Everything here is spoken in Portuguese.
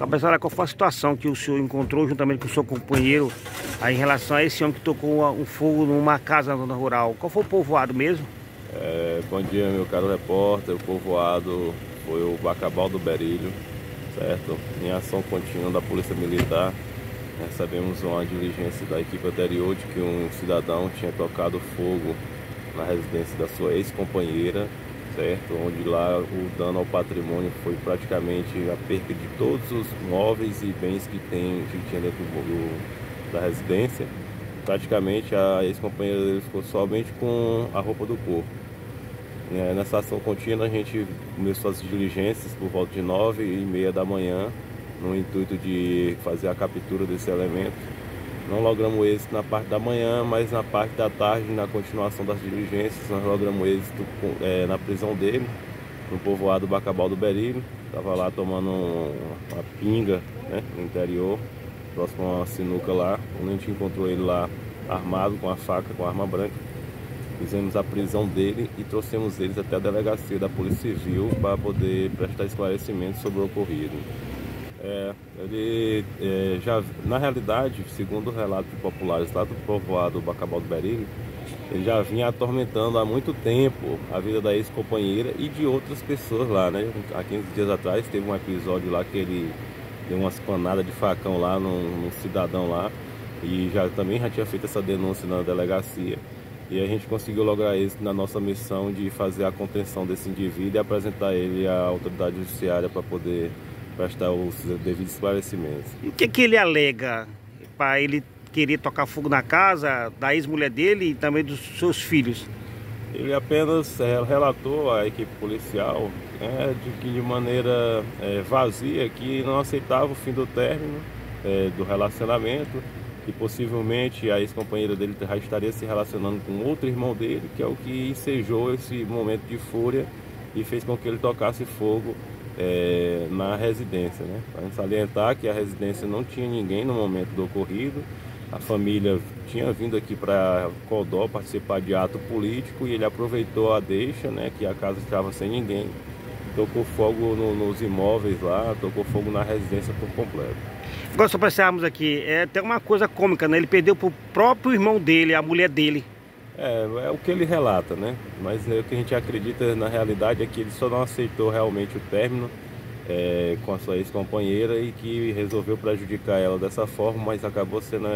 Cabeçada, qual foi a situação que o senhor encontrou juntamente com o seu companheiro aí, em relação a esse homem que tocou um fogo numa casa na zona rural? Qual foi o povoado mesmo? É, bom dia, meu caro repórter. O povoado foi o Bacabal do Berilho, certo? Em ação contínua da Polícia Militar, recebemos uma diligência da equipe anterior de que um cidadão tinha tocado fogo na residência da sua ex-companheira certo? Onde lá o dano ao patrimônio foi praticamente a perca de todos os móveis e bens que, tem, que tinha dentro do, da residência. Praticamente a ex-companheira dele ficou somente com a roupa do corpo. É, nessa ação contínua a gente começou as diligências por volta de nove e meia da manhã, no intuito de fazer a captura desse elemento não logramos êxito na parte da manhã, mas na parte da tarde, na continuação das diligências, nós logramos êxito é, na prisão dele, no povoado Bacabal do Berilho. Estava lá tomando uma pinga né, no interior, próximo a uma sinuca lá, onde a gente encontrou ele lá armado com a faca, com a arma branca. Fizemos a prisão dele e trouxemos eles até a delegacia da Polícia Civil para poder prestar esclarecimentos sobre o ocorrido. É, ele é, já, na realidade, segundo relatos populares lá do povoado Bacabal do Berilho, ele já vinha atormentando há muito tempo a vida da ex-companheira e de outras pessoas lá, né? Há 15 dias atrás teve um episódio lá que ele deu uma espanada de facão lá num, num cidadão lá e já também já tinha feito essa denúncia na delegacia. E a gente conseguiu lograr isso na nossa missão de fazer a contenção desse indivíduo e apresentar ele à autoridade judiciária para poder prestar os devidos esclarecimentos. E o que, que ele alega para ele querer tocar fogo na casa da ex-mulher dele e também dos seus filhos? Ele apenas é, relatou à equipe policial é, de que de maneira é, vazia que não aceitava o fim do término é, do relacionamento e possivelmente a ex-companheira dele já estaria se relacionando com outro irmão dele, que é o que ensejou esse momento de fúria e fez com que ele tocasse fogo é, na residência. Né? Para salientar que a residência não tinha ninguém no momento do ocorrido, a família tinha vindo aqui para Codó participar de ato político e ele aproveitou a deixa, né, que a casa estava sem ninguém, tocou fogo no, nos imóveis lá, tocou fogo na residência por completo. Agora só pensarmos aqui, é até uma coisa cômica, né? Ele perdeu para o próprio irmão dele, a mulher dele. É, é o que ele relata, né? Mas é, o que a gente acredita na realidade é que ele só não aceitou realmente o término é, com a sua ex-companheira e que resolveu prejudicar ela dessa forma, mas acabou sendo é,